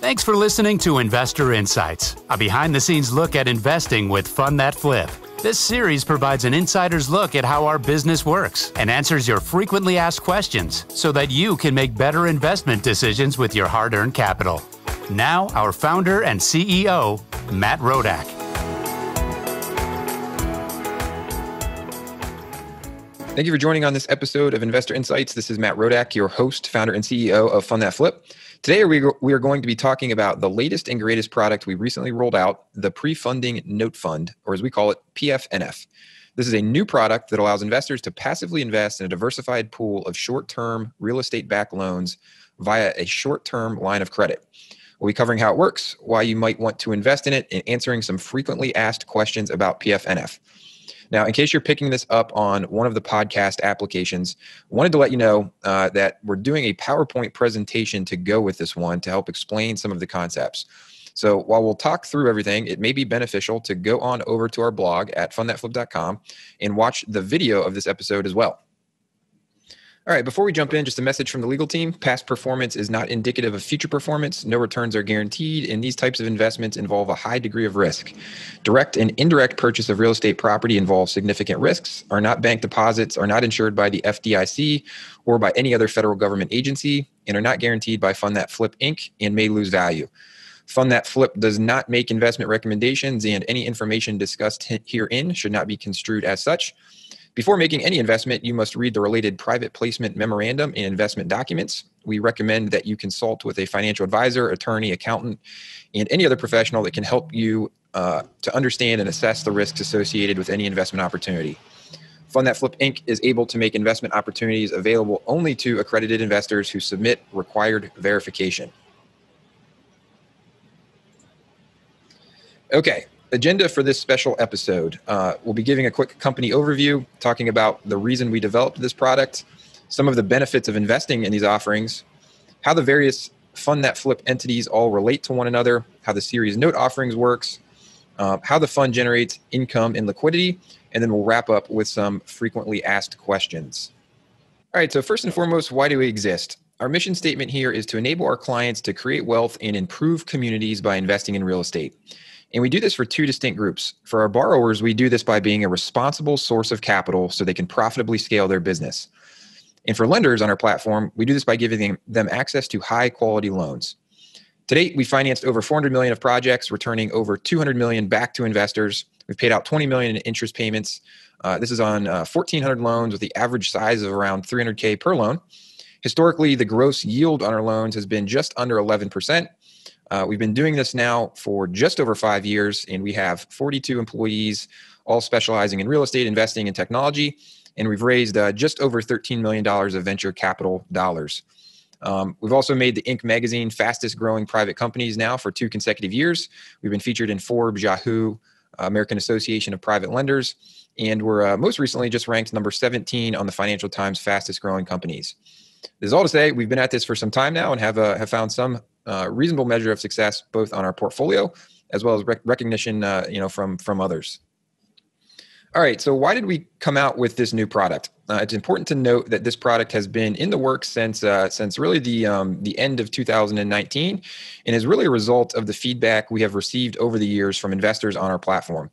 Thanks for listening to Investor Insights, a behind the scenes look at investing with Fund That Flip. This series provides an insider's look at how our business works and answers your frequently asked questions so that you can make better investment decisions with your hard earned capital. Now, our founder and CEO, Matt Rodak. Thank you for joining on this episode of Investor Insights. This is Matt Rodak, your host, founder, and CEO of Fund That Flip. Today, we are going to be talking about the latest and greatest product we recently rolled out, the Pre Funding Note Fund, or as we call it, PFNF. This is a new product that allows investors to passively invest in a diversified pool of short term real estate backed loans via a short term line of credit. We'll be covering how it works, why you might want to invest in it, and answering some frequently asked questions about PFNF. Now, in case you're picking this up on one of the podcast applications, wanted to let you know uh, that we're doing a PowerPoint presentation to go with this one to help explain some of the concepts. So while we'll talk through everything, it may be beneficial to go on over to our blog at fundthatflip.com and watch the video of this episode as well. All right, before we jump in, just a message from the legal team. Past performance is not indicative of future performance. No returns are guaranteed, and these types of investments involve a high degree of risk. Direct and indirect purchase of real estate property involves significant risks, are not bank deposits, are not insured by the FDIC or by any other federal government agency, and are not guaranteed by Fund That Flip Inc. and may lose value. Fund That Flip does not make investment recommendations, and any information discussed herein should not be construed as such. Before making any investment, you must read the related private placement memorandum and investment documents. We recommend that you consult with a financial advisor, attorney, accountant, and any other professional that can help you uh, to understand and assess the risks associated with any investment opportunity. Fund That Flip Inc. is able to make investment opportunities available only to accredited investors who submit required verification. Okay, agenda for this special episode. Uh, we'll be giving a quick company overview talking about the reason we developed this product some of the benefits of investing in these offerings how the various fund that flip entities all relate to one another how the series note offerings works uh, how the fund generates income and liquidity and then we'll wrap up with some frequently asked questions. All right so first and foremost why do we exist? Our mission statement here is to enable our clients to create wealth and improve communities by investing in real estate and we do this for two distinct groups. For our borrowers, we do this by being a responsible source of capital so they can profitably scale their business. And for lenders on our platform, we do this by giving them access to high quality loans. To date, we financed over 400 million of projects, returning over 200 million back to investors. We've paid out 20 million in interest payments. Uh, this is on uh, 1,400 loans with the average size of around 300K per loan. Historically, the gross yield on our loans has been just under 11%, uh, we've been doing this now for just over five years, and we have 42 employees, all specializing in real estate, investing, and technology. And we've raised uh, just over $13 million of venture capital dollars. Um, we've also made the Inc. magazine fastest growing private companies now for two consecutive years. We've been featured in Forbes, Yahoo, American Association of Private Lenders, and we're uh, most recently just ranked number 17 on the Financial Times fastest growing companies. This is all to say we've been at this for some time now and have uh, have found some reasonable measure of success both on our portfolio as well as rec- recognition uh, you know from from others. All right so why did we come out with this new product? Uh, it's important to note that this product has been in the works since uh, since really the um, the end of 2019 and is really a result of the feedback we have received over the years from investors on our platform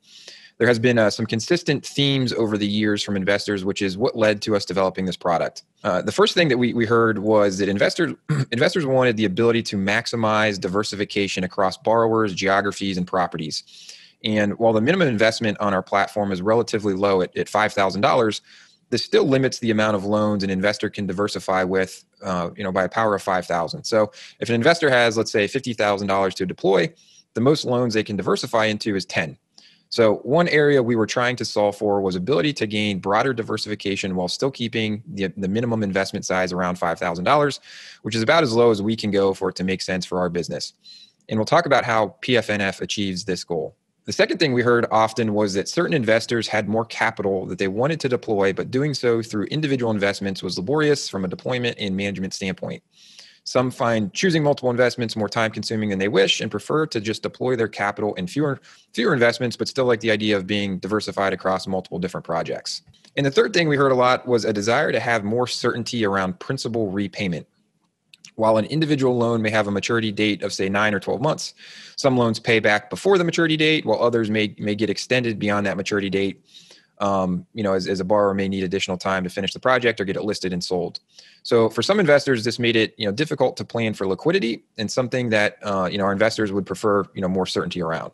there has been uh, some consistent themes over the years from investors, which is what led to us developing this product. Uh, the first thing that we, we heard was that investors investors wanted the ability to maximize diversification across borrowers, geographies, and properties. And while the minimum investment on our platform is relatively low at, at five thousand dollars, this still limits the amount of loans an investor can diversify with, uh, you know, by a power of five thousand. So if an investor has, let's say, fifty thousand dollars to deploy, the most loans they can diversify into is ten. So, one area we were trying to solve for was ability to gain broader diversification while still keeping the, the minimum investment size around $5,000, which is about as low as we can go for it to make sense for our business. And we'll talk about how PFNF achieves this goal. The second thing we heard often was that certain investors had more capital that they wanted to deploy, but doing so through individual investments was laborious from a deployment and management standpoint. Some find choosing multiple investments more time consuming than they wish and prefer to just deploy their capital in fewer fewer investments, but still like the idea of being diversified across multiple different projects. And the third thing we heard a lot was a desire to have more certainty around principal repayment. While an individual loan may have a maturity date of say 9 or 12 months, some loans pay back before the maturity date while others may may get extended beyond that maturity date. Um, you know, as, as a borrower may need additional time to finish the project or get it listed and sold. So for some investors, this made it you know difficult to plan for liquidity and something that uh, you know our investors would prefer you know more certainty around.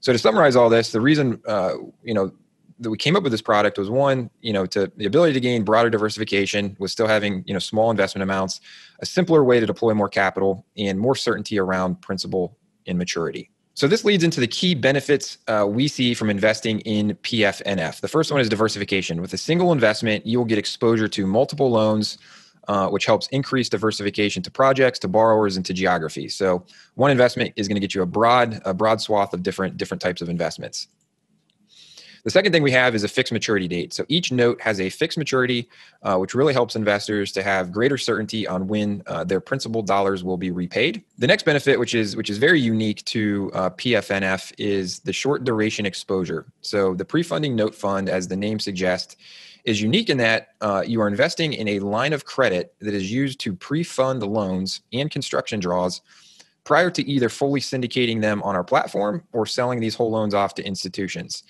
So to summarize all this, the reason uh, you know that we came up with this product was one, you know, to the ability to gain broader diversification with still having, you know, small investment amounts, a simpler way to deploy more capital and more certainty around principal and maturity. So this leads into the key benefits uh, we see from investing in PFNF. The first one is diversification. With a single investment, you will get exposure to multiple loans, uh, which helps increase diversification to projects, to borrowers, and to geography. So one investment is going to get you a broad, a broad swath of different different types of investments. The second thing we have is a fixed maturity date. So each note has a fixed maturity, uh, which really helps investors to have greater certainty on when uh, their principal dollars will be repaid. The next benefit, which is which is very unique to uh, PFNF, is the short duration exposure. So the pre-funding note fund, as the name suggests, is unique in that uh, you are investing in a line of credit that is used to pre-fund loans and construction draws prior to either fully syndicating them on our platform or selling these whole loans off to institutions.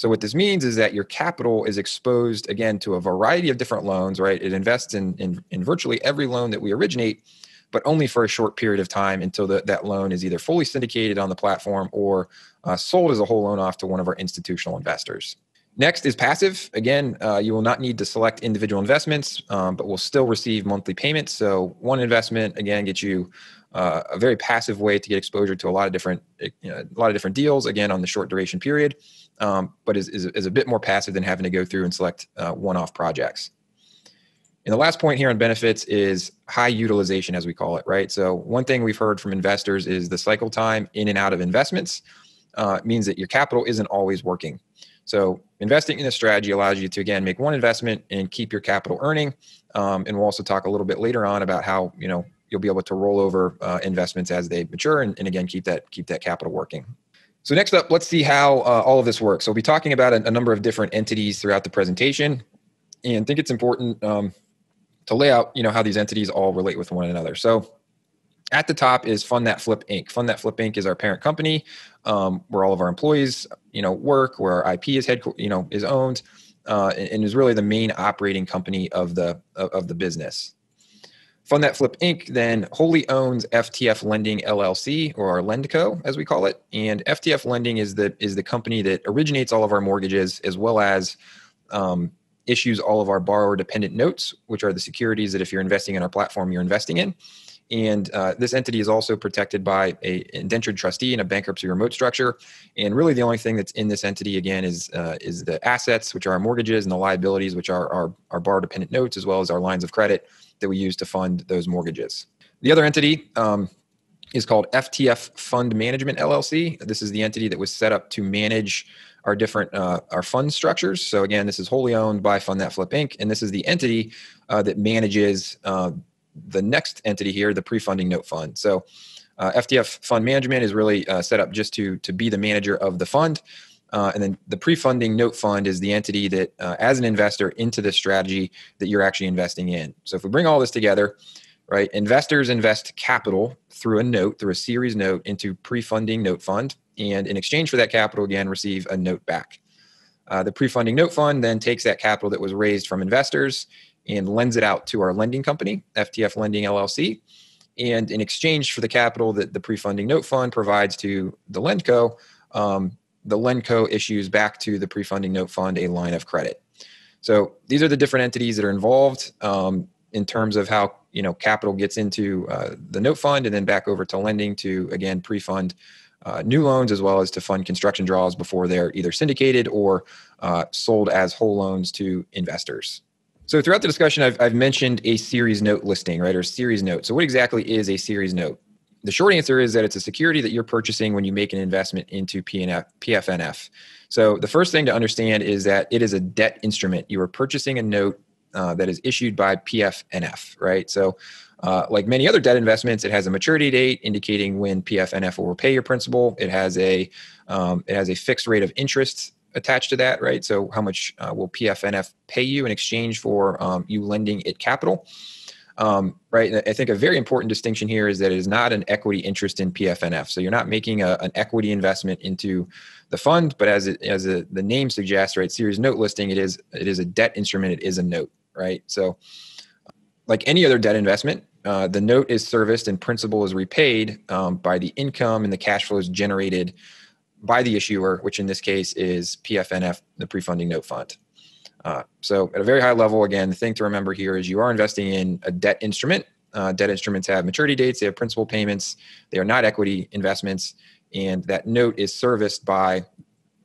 So what this means is that your capital is exposed again to a variety of different loans, right? It invests in in, in virtually every loan that we originate, but only for a short period of time until the, that loan is either fully syndicated on the platform or uh, sold as a whole loan off to one of our institutional investors. Next is passive. Again, uh, you will not need to select individual investments, um, but will still receive monthly payments. So one investment again gets you uh, a very passive way to get exposure to a lot of different you know, a lot of different deals. Again, on the short duration period um, but is, is, is, a bit more passive than having to go through and select uh, one-off projects. And the last point here on benefits is high utilization, as we call it, right? So one thing we've heard from investors is the cycle time in and out of investments uh, means that your capital isn't always working. So investing in a strategy allows you to again make one investment and keep your capital earning. Um, and we'll also talk a little bit later on about how you know you'll be able to roll over uh, investments as they mature and, and again keep that keep that capital working. So next up, let's see how uh, all of this works. So we'll be talking about a, a, number of different entities throughout the presentation, and I think it's important um, to lay out, you know, how these entities all relate with one another. So at the top is Fund That Flip Inc. Fund That Flip Inc. is our parent company, um, where all of our employees, you know, work, where our IP is head, you know, is owned, uh, and, is really the main operating company of the of the business. Fund That Flip Inc. then wholly owns FTF Lending LLC or our Lendco as we call it, and FTF Lending is the is the company that originates all of our mortgages as well as um, issues all of our borrower dependent notes, which are the securities that if you're investing in our platform, you're investing in. And uh, this entity is also protected by a indentured trustee in a bankruptcy remote structure. And really, the only thing that's in this entity again is uh, is the assets, which are our mortgages, and the liabilities, which are our, our borrower dependent notes, as well as our lines of credit that we use to fund those mortgages. The other entity um, is called FTF Fund Management LLC. This is the entity that was set up to manage our different uh, our fund structures. So again, this is wholly owned by Fund That Flip Inc. And this is the entity uh, that manages uh, the next entity here, the pre-funding note fund. So uh, FTF Fund Management is really uh, set up just to to be the manager of the fund. Uh, and then the pre-funding note fund is the entity that, uh, as an investor into the strategy that you're actually investing in. So if we bring all this together, right, investors invest capital through a note, through a series note, into pre-funding note fund, and in exchange for that capital, again, receive a note back. Uh, the pre-funding note fund then takes that capital that was raised from investors and lends it out to our lending company, FTF Lending LLC. And in exchange for the capital that the pre-funding note fund provides to the Lendco, um, the Lendco issues back to the pre-funding note fund a line of credit. So these are the different entities that are involved um, in terms of how you know capital gets into uh, the note fund and then back over to lending to again pre-fund uh, new loans as well as to fund construction draws before they're either syndicated or uh, sold as whole loans to investors. So throughout the discussion, I've, I've mentioned a series note listing, right, or series note. So what exactly is a series note? The short answer is that it's a security that you're purchasing when you make an investment into PNF, PFNF. So the first thing to understand is that it is a debt instrument. You are purchasing a note uh, that is issued by PFNF, right? So, uh, like many other debt investments, it has a maturity date indicating when PFNF will repay your principal. It has a um, it has a fixed rate of interest attached to that, right? So, how much uh, will PFNF pay you in exchange for um, you lending it capital? Um, right. I think a very important distinction here is that it is not an equity interest in PFNF. So you're not making a, an equity investment into the fund, but as it, as a, the name suggests, right, series note listing, it is it is a debt instrument. It is a note, right? So, like any other debt investment, uh, the note is serviced and principal is repaid um, by the income and the cash flows generated by the issuer, which in this case is PFNF, the pre-funding note fund. Uh, so, at a very high level, again, the thing to remember here is you are investing in a debt instrument. Uh, debt instruments have maturity dates, they have principal payments, they are not equity investments, and that note is serviced by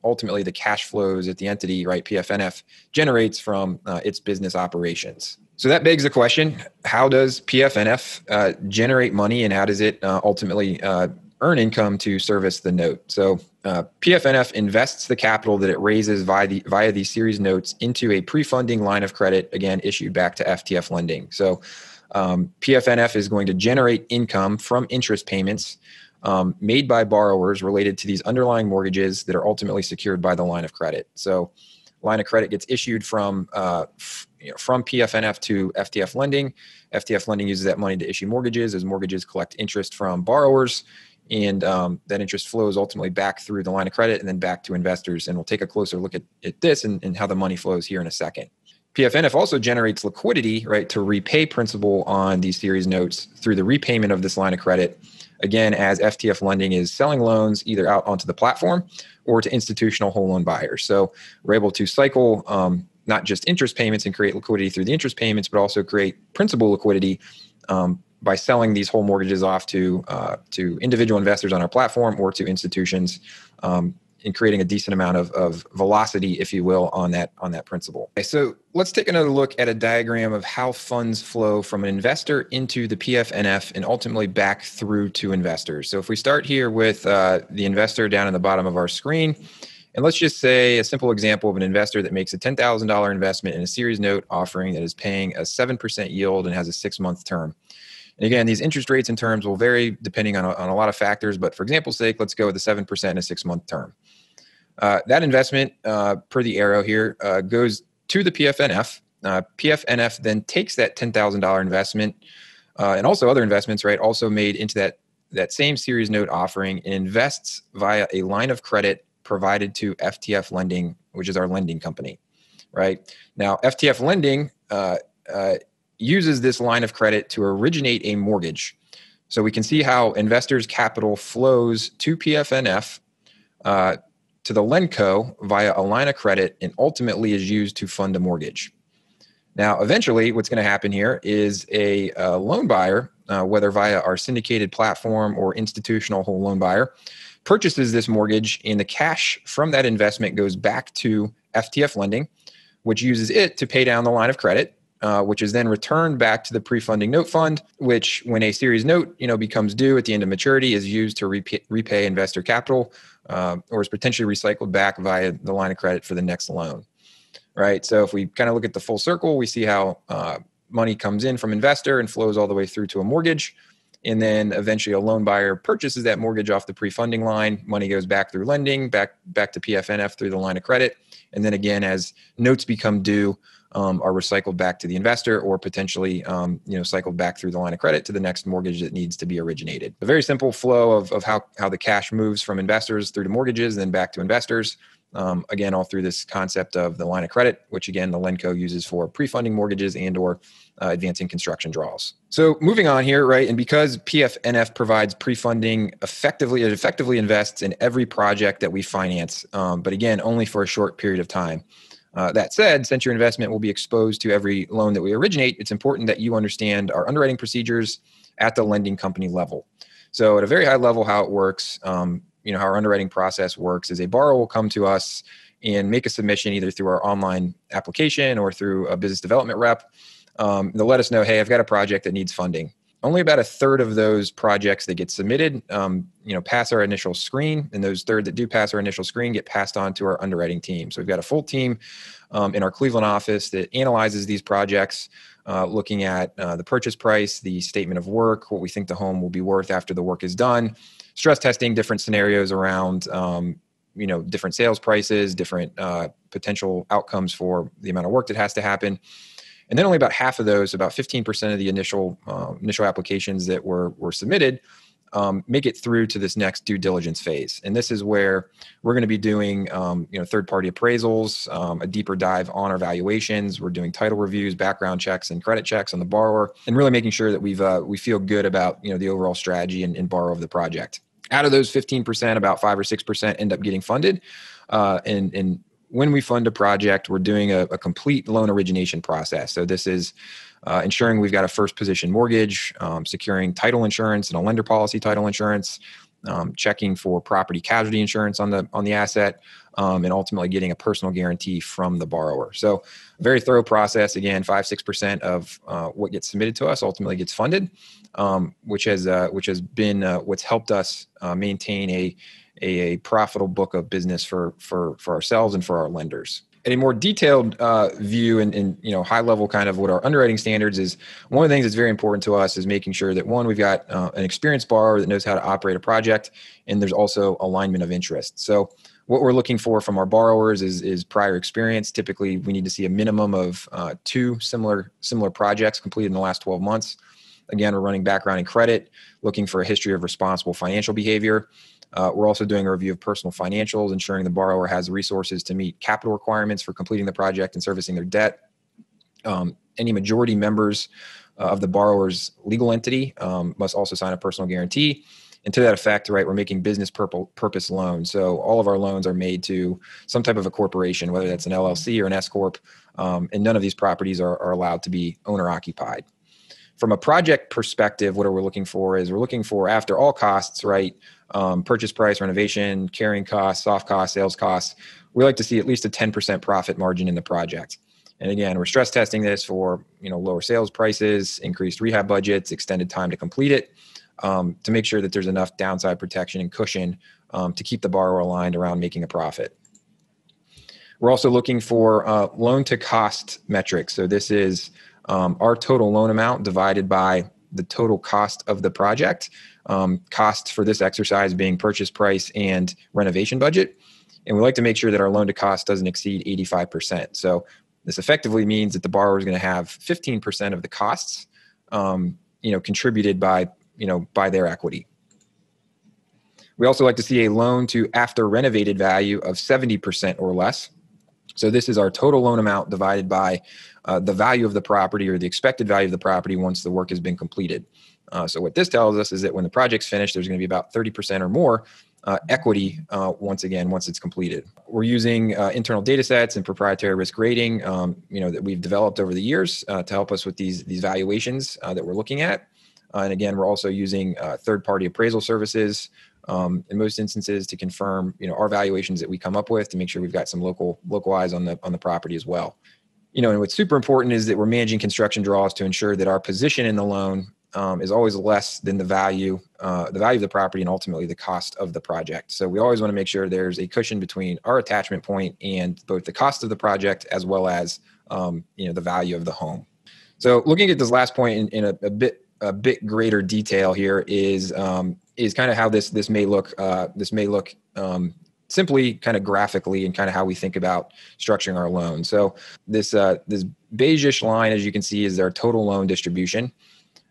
ultimately the cash flows that the entity, right, PFNF, generates from uh, its business operations. So that begs the question how does PFNF uh, generate money and how does it uh, ultimately uh, earn income to service the note? So uh, PFNF invests the capital that it raises via, the, via these series notes into a pre funding line of credit, again, issued back to FTF lending. So um, PFNF is going to generate income from interest payments um, made by borrowers related to these underlying mortgages that are ultimately secured by the line of credit. So line of credit gets issued from uh, you know, from PFNF to FTF lending. FTF lending uses that money to issue mortgages as mortgages collect interest from borrowers. And um, that interest flows ultimately back through the line of credit and then back to investors. And we'll take a closer look at, at this and, and how the money flows here in a second. PFNF also generates liquidity, right, to repay principal on these series notes through the repayment of this line of credit. Again, as FTF lending is selling loans either out onto the platform or to institutional whole loan buyers. So we're able to cycle um, not just interest payments and create liquidity through the interest payments, but also create principal liquidity um, by selling these whole mortgages off to uh, to individual investors on our platform or to institutions um, in creating a decent amount of, of velocity, if you will, on that on that principal. Okay, so let's take another look at a diagram of how funds flow from an investor into the PFNF and ultimately back through to investors. So if we start here with uh, the investor down at the bottom of our screen, and let's just say a simple example of an investor that makes a $10,000 investment in a series note offering that is paying a 7% yield and has a six month term. And again, these interest rates and terms will vary depending on a, on a lot of factors, but for example's sake, let's go with the 7% in a six month term. Uh, that investment, uh, per the arrow here, uh, goes to the PFNF. Uh, PFNF then takes that $10,000 investment uh, and also other investments, right, also made into that, that same series note offering and invests via a line of credit provided to FTF Lending, which is our lending company, right? Now, FTF Lending uh, uh, uses this line of credit to originate a mortgage. So we can see how investors' capital flows to PFNF uh, to the Lendco via a line of credit and ultimately is used to fund a mortgage. Now, eventually, what's going to happen here is a, a loan buyer, uh, whether via our syndicated platform or institutional whole loan buyer, purchases this mortgage, and the cash from that investment goes back to FTF lending, which uses it to pay down the line of credit. Uh, which is then returned back to the pre-funding note fund, which, when a series note you know becomes due at the end of maturity, is used to repay, repay investor capital, uh, or is potentially recycled back via the line of credit for the next loan. Right. So if we kind of look at the full circle, we see how uh, money comes in from investor and flows all the way through to a mortgage and then eventually a loan buyer purchases that mortgage off the pre-funding line money goes back through lending back back to pfnf through the line of credit and then again as notes become due um, are recycled back to the investor or potentially um, you know cycled back through the line of credit to the next mortgage that needs to be originated a very simple flow of, of how, how the cash moves from investors through to mortgages and then back to investors um, again all through this concept of the line of credit which again the lendco uses for pre-funding mortgages and or uh, advancing construction draws. So moving on here, right, and because PFNF provides pre-funding, effectively it effectively invests in every project that we finance, um, but again, only for a short period of time. Uh, that said, since your investment will be exposed to every loan that we originate, it's important that you understand our underwriting procedures at the lending company level. So, at a very high level, how it works, um, you know, how our underwriting process works is a borrower will come to us and make a submission either through our online application or through a business development rep um, they'll let us know, hey, I've got a project that needs funding. Only about a third of those projects that get submitted, um, you know, pass our initial screen, and those third that do pass our initial screen get passed on to our underwriting team. So we've got a full team um, in our Cleveland office that analyzes these projects, uh, looking at uh, the purchase price, the statement of work, what we think the home will be worth after the work is done, stress testing different scenarios around, um, you know, different sales prices, different uh, potential outcomes for the amount of work that has to happen And then only about half of those, about 15% of the initial uh, initial applications that were were submitted, um, make it through to this next due diligence phase. And this is where we're going to be doing, um, you know, third party appraisals, um, a deeper dive on our valuations. We're doing title reviews, background checks, and credit checks on the borrower, and really making sure that we've uh, we feel good about you know the overall strategy and, and borrow of the project. Out of those 15%, about five or six percent end up getting funded, uh, and and when we fund a project, we're doing a, a complete loan origination process. So this is uh, ensuring we've got a first position mortgage, um, securing title insurance and a lender policy title insurance, um, checking for property casualty insurance on the on the asset, um, and ultimately getting a personal guarantee from the borrower. So, very thorough process. Again, five six percent of uh, what gets submitted to us ultimately gets funded, um, which has uh, which has been uh, what's helped us uh, maintain a a, a profitable book of business for for for ourselves and for our lenders. At a more detailed uh, view and, and, you know high level kind of what our underwriting standards is one of the things that's very important to us is making sure that one we've got uh, an experienced borrower that knows how to operate a project and there's also alignment of interest. So what we're looking for from our borrowers is, is prior experience. Typically we need to see a minimum of uh, two similar similar projects completed in the last 12 months. Again we're running background and credit looking for a history of responsible financial behavior uh, we're also doing a review of personal financials, ensuring the borrower has resources to meet capital requirements for completing the project and servicing their debt. Um, any majority members uh, of the borrower's legal entity um, must also sign a personal guarantee. And to that effect, right, we're making business purpose loans. So all of our loans are made to some type of a corporation, whether that's an LLC or an S corp, um, and none of these properties are, are allowed to be owner occupied from a project perspective, what are we looking for is we're looking for after all costs, right? Um, purchase price, renovation, carrying costs, soft costs, sales costs. We like to see at least a 10% profit margin in the project. And again, we're stress testing this for you know lower sales prices, increased rehab budgets, extended time to complete it, um, to make sure that there's enough downside protection and cushion um, to keep the borrower aligned around making a profit. We're also looking for uh, loan to cost metrics. So this is um, our total loan amount divided by the total cost of the project. Um, cost for this exercise being purchase price and renovation budget. And we like to make sure that our loan to cost doesn't exceed 85%. So this effectively means that the borrower is going to have 15% of the costs, um, you know, contributed by, you know, by their equity. We also like to see a loan to after renovated value of 70% or less. So this is our total loan amount divided by uh, the value of the property or the expected value of the property once the work has been completed. Uh, so what this tells us is that when the project's finished, there's going to be about 30% or more uh, equity uh, once again once it's completed. We're using uh, internal data sets and proprietary risk rating, um, you know, that we've developed over the years uh, to help us with these these valuations that we're looking at. and again, we're also using third-party appraisal services um, in most instances to confirm, you know, our valuations that we come up with to make sure we've got some local local eyes on the on the property as well you know, and what's super important is that we're managing construction draws to ensure that our position in the loan um, is always less than the value, uh, the value of the property, and ultimately the cost of the project. So we always want to make sure there's a cushion between our attachment point and both the cost of the project as well as um, you know the value of the home. So looking at this last point in, in a, a, bit a bit greater detail here is um, is kind of how this this may look uh, this may look um, simply kind of graphically and kind of how we think about structuring our loan. So this uh, this beigeish line, as you can see, is our total loan distribution.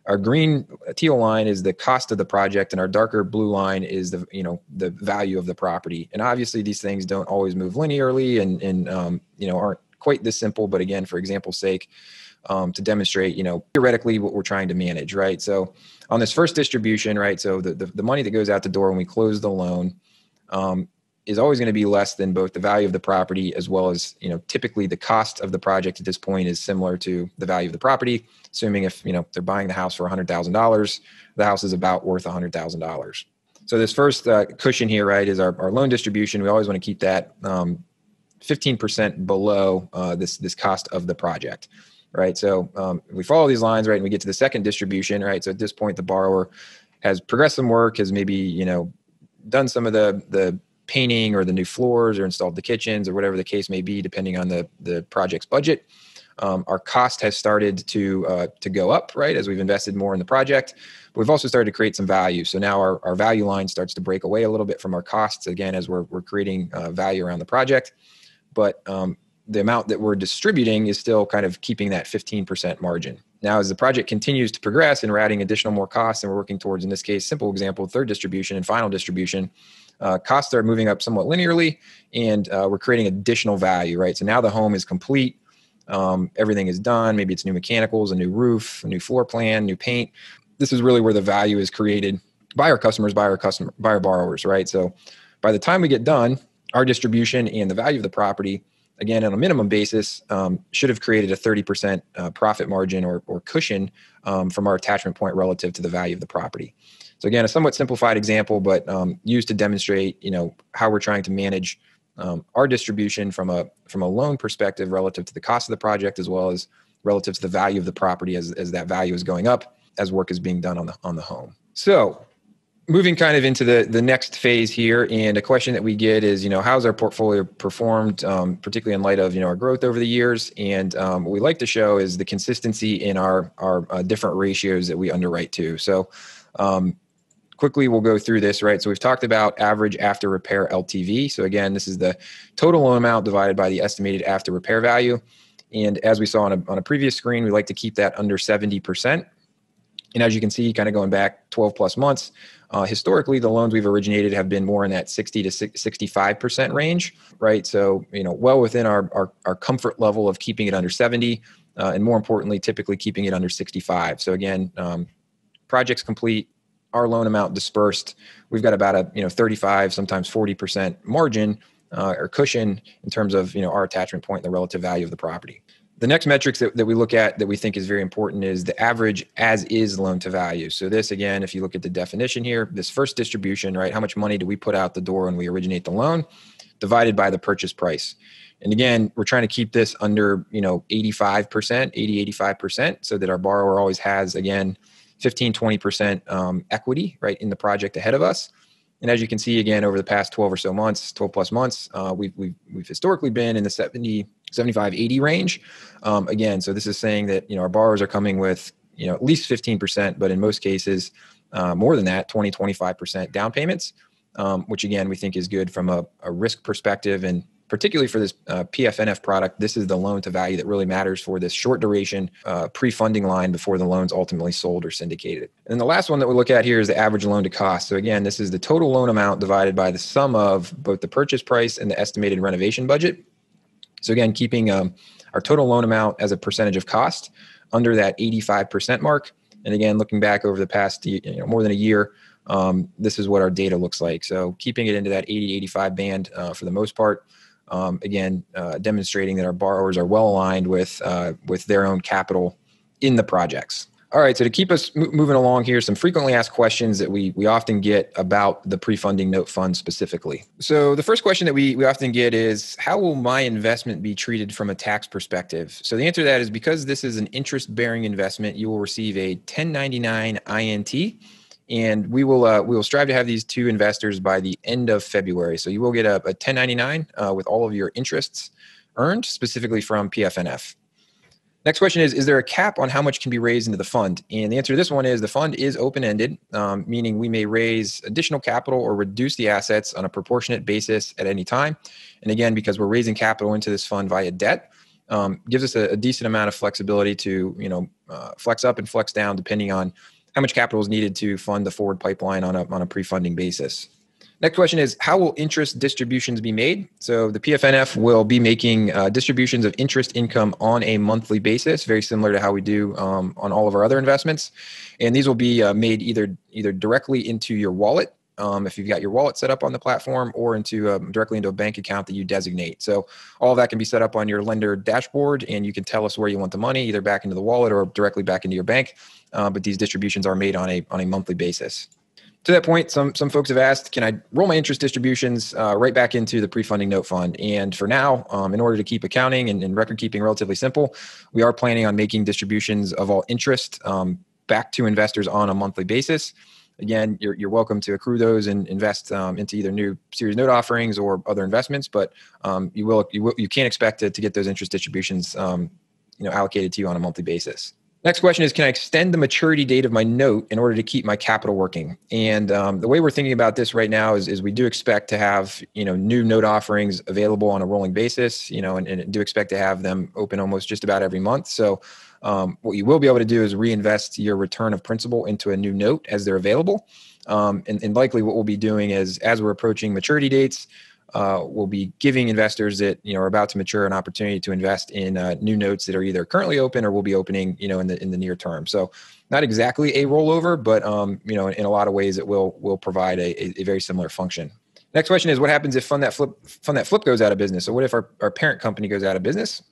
Our green uh, teal line is the cost of the project, and our darker blue line is the you know the value of the property. And obviously, these things don't always move linearly, and and um, you know aren't quite this simple. But again, for example's sake, um, to demonstrate you know theoretically what we're trying to manage, right? So on this first distribution, right? So the the, the money that goes out the door when we close the loan. Um, is always going to be less than both the value of the property as well as you know typically the cost of the project at this point is similar to the value of the property. Assuming if you know they're buying the house for $100000 the house is about worth $100000 so this first uh, cushion here right is our, our loan distribution. We always want to keep that um, 15% below uh, this this cost of the project right? So um, we follow these lines right and we get to the second distribution right? So at this point the borrower has progressed some work has maybe you know done some of the the painting or the new floors or installed the kitchens or whatever the case may be, depending on the the project's budget. Um, our cost has started to uh, to go up, right, as we've invested more in the project. But we've also started to create some value. So now our, our value line starts to break away a little bit from our costs again as we're we're creating uh, value around the project. But um, the amount that we're distributing is still kind of keeping that 15% margin. Now, as the project continues to progress and we're adding additional more costs and we're working towards, in this case, simple example, third distribution and final distribution, uh, costs are moving up somewhat linearly and uh, we're creating additional value, right? So now the home is complete. Um, everything is done. Maybe it's new mechanicals, a new roof, a new floor plan, new paint. This is really where the value is created by our customers, by our customer, by our borrowers, right? So by the time we get done, our distribution and the value of the property again on a minimum basis um, should have created a 30% uh, profit margin or, or cushion um, from our attachment point relative to the value of the property so again a somewhat simplified example but um, used to demonstrate you know how we're trying to manage um, our distribution from a from a loan perspective relative to the cost of the project as well as relative to the value of the property as, as that value is going up as work is being done on the on the home. So moving kind of into the the next phase here and a question that we get is you know how's our portfolio performed um, particularly in light of you know our growth over the years? And um, what we like to show is the consistency in our our uh, different ratios that we underwrite to. So um, quickly we'll go through this right? So we've talked about average after repair ltv so again this is the total loan amount divided by the estimated after repair value. And as we saw on a, on a previous screen we like to keep that under 70% and as you can see, kind of going back 12 plus months, uh, historically, the loans we've originated have been more in that 60 to 65% range, right? So, you know, well within our, our, our comfort level of keeping it under 70, uh, and more importantly, typically keeping it under 65. So again, um, projects complete, our loan amount dispersed, we've got about a, you know, 35, sometimes 40% margin uh, or cushion in terms of, you know, our attachment point and the relative value of the property the next metrics that, that we look at that we think is very important is the average as is loan to value. So this again, if you look at the definition here, this first distribution, right? How much money do we put out the door when we originate the loan divided by the purchase price? And again, we're trying to keep this under, you know, 85%, 80, 85%, so that our borrower always has, again, 15, 20% um, equity, right, in the project ahead of us. And as you can see, again, over the past 12 or so months, 12 plus months, uh, we've, we've, we've historically been in the 70, 75, 80 range. Um, again, so this is saying that, you know, our borrowers are coming with, you know, at least 15%, but in most cases, uh, more than that, 20, 25% down payments, um, which again, we think is good from a, a risk perspective and particularly for this uh, PFNF product, this is the loan to value that really matters for this short duration uh, pre funding line before the loan's ultimately sold or syndicated. And the last one that we look at here is the average loan to cost. So, again, this is the total loan amount divided by the sum of both the purchase price and the estimated renovation budget. So, again, keeping um, our total loan amount as a percentage of cost under that 85% mark. And again, looking back over the past you know, more than a year, um, this is what our data looks like. So, keeping it into that 80 85 band uh, for the most part um, again, uh, demonstrating that our borrowers are well aligned with uh, with their own capital in the projects. All right, so to keep us m- moving along here, some frequently asked questions that we we often get about the pre-funding note fund specifically. So the first question that we we often get is, how will my investment be treated from a tax perspective? So the answer to that is because this is an interest-bearing investment, you will receive a 1099 INT and we will uh, we will strive to have these to investors by the end of February. So you will get a, a 1099 uh, with all of your interests earned specifically from PFNF. Next question is Is there a cap on how much can be raised into the fund? And the answer to this one is the fund is open ended, um, meaning we may raise additional capital or reduce the assets on a proportionate basis at any time. And again, because we're raising capital into this fund via debt, um, gives us a, a, decent amount of flexibility to you know uh, flex up and flex down depending on how much capital is needed to fund the forward pipeline on a, on a pre-funding basis. Next question is how will interest distributions be made? So the PFNF will be making uh, distributions of interest income on a monthly basis, very similar to how we do um, on all of our other investments. And these will be uh, made either either directly into your wallet um, if you've got your wallet set up on the platform or into um, directly into a bank account that you designate. So all that can be set up on your lender dashboard, and you can tell us where you want the money, either back into the wallet or directly back into your bank. Uh, but these distributions are made on a on a monthly basis. To that point, some some folks have asked, can I roll my interest distributions uh, right back into the pre-funding note fund? And for now, um, in order to keep accounting and, and, record keeping relatively simple, we are planning on making distributions of all interest um, back to investors on a monthly basis again, you're, you're welcome to accrue those and invest um, into either new series note offerings or other investments. But um, you will you will you can't expect to, to get those interest distributions um, you know allocated to you on a monthly basis. Next question is Can I extend the maturity date of my note in order to keep my capital working? And um, the way we're thinking about this right now is, is we do expect to have you know new note offerings available on a rolling basis, you know, and, and do expect to have them open almost just about every month. So um, what you will be able to do is reinvest your return of principal into a new note as they're available. Um, and, and likely what we'll be doing is as we're approaching maturity dates, uh, will be giving investors that you know are about to mature an opportunity to invest in uh, new notes that are either currently open or will be opening you know in the in the near term. So not exactly a rollover, but um, you know in, in a lot of ways it will will provide a, a, very similar function. Next question is what happens if fund that flip fund that flip goes out of business? So what if our, our parent company goes out of business?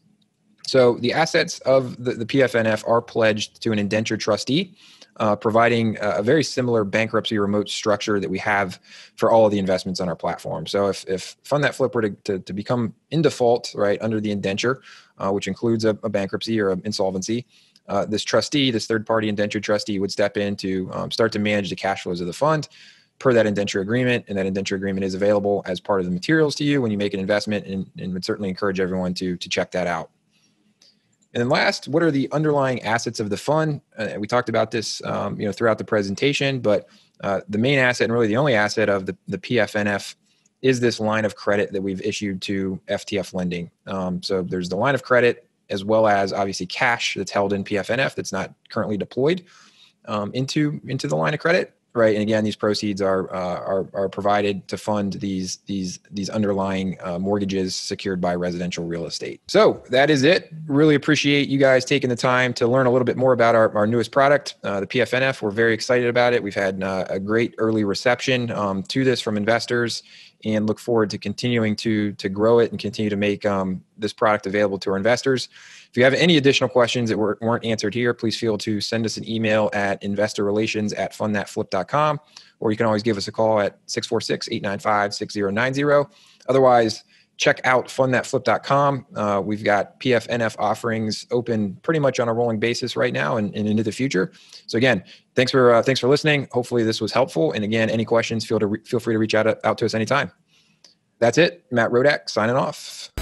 So the assets of the, the PFNF are pledged to an indentured trustee uh, providing a very similar bankruptcy remote structure that we have for all of the investments on our platform. So if, if Fund That Flip were to, to, to become in default, right, under the indenture, uh, which includes a, a, bankruptcy or an insolvency, uh, this trustee, this third party indenture trustee would step in to um, start to manage the cash flows of the fund per that indenture agreement. And that indenture agreement is available as part of the materials to you when you make an investment and, and would certainly encourage everyone to, to check that out. And then last, what are the underlying assets of the fund? Uh, we talked about this, um, you know, throughout the presentation, but uh, the main asset and really the only asset of the, the PFNF is this line of credit that we've issued to FTF lending. Um, so there's the line of credit as well as obviously cash that's held in PFNF that's not currently deployed um, into into the line of credit right? And again, these proceeds are uh, are, are provided to fund these these these underlying uh, mortgages secured by residential real estate. So that is it. Really appreciate you guys taking the time to learn a little bit more about our, our newest product, uh, the PFNF. We're very excited about it. We've had uh, a great early reception um, to this from investors. And look forward to continuing to to grow it and continue to make um, this product available to our investors. If you have any additional questions that were, not answered here, please feel to send us an email at investorrelations at fundthatflip.com, or you can always give us a call at 646 895 6090. Otherwise, check out fundthatflip.com. Uh, we've got PFNF offerings open pretty much on a rolling basis right now and, and into the future. So again, thanks for uh, thanks for listening. Hopefully this was helpful. And again, any questions, feel to re- feel free to reach out out to us anytime. That's it. Matt Rodak signing off.